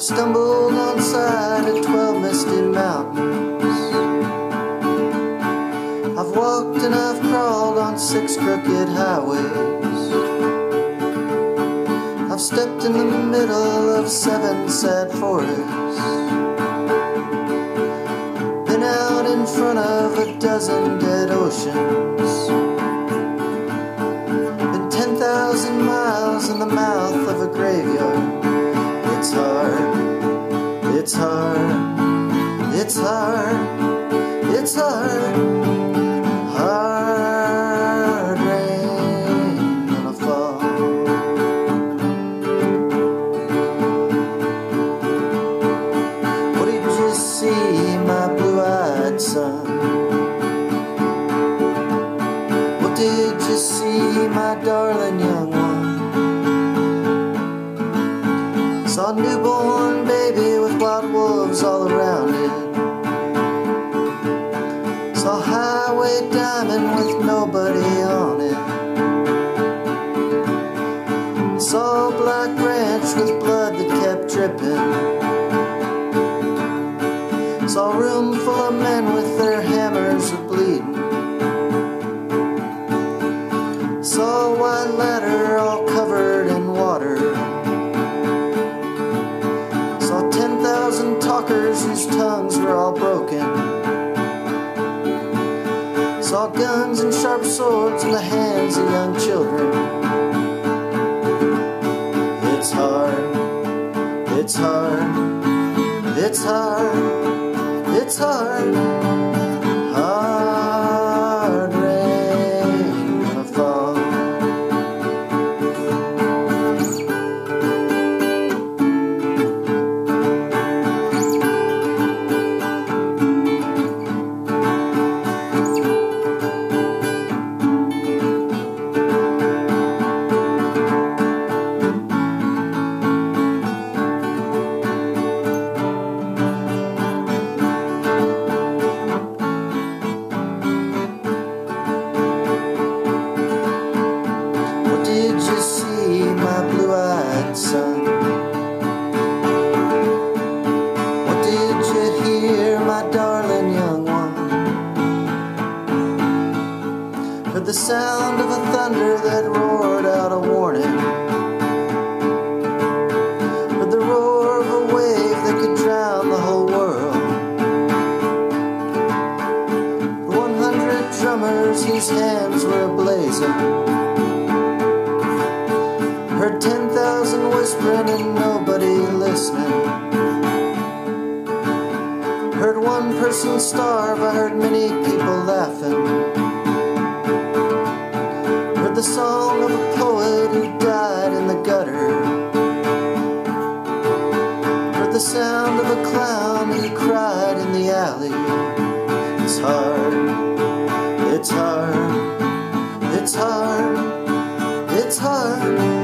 I've stumbled on side of twelve misty mountains. I've walked and I've crawled on six crooked highways. I've stepped in the middle of seven sad forests. Been out in front of a dozen dead oceans. Been 10,000 miles in the mouth of a graveyard. It's hard, it's hard. Hard rain gonna fall. What did you see, my blue-eyed son? What did you see, my darling young one? Saw newborn diamond with nobody on it. Saw a black ranch with blood that kept dripping. Saw a room full of men with their hammers of bleeding. Saw a white ladder Guns and sharp swords in the hands of young children. It's hard, it's hard, it's hard, it's. Hard the sound of a thunder that roared out a warning. Heard the roar of a wave that could drown the whole world. One hundred drummers whose hands were ablazing. Heard 10,000 whispering and nobody listening. Heard one person starve, I heard many people laughing the song of a poet who died in the gutter. Heard the sound of a clown who cried in the alley. It's hard, it's hard, it's hard, it's hard.